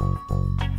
you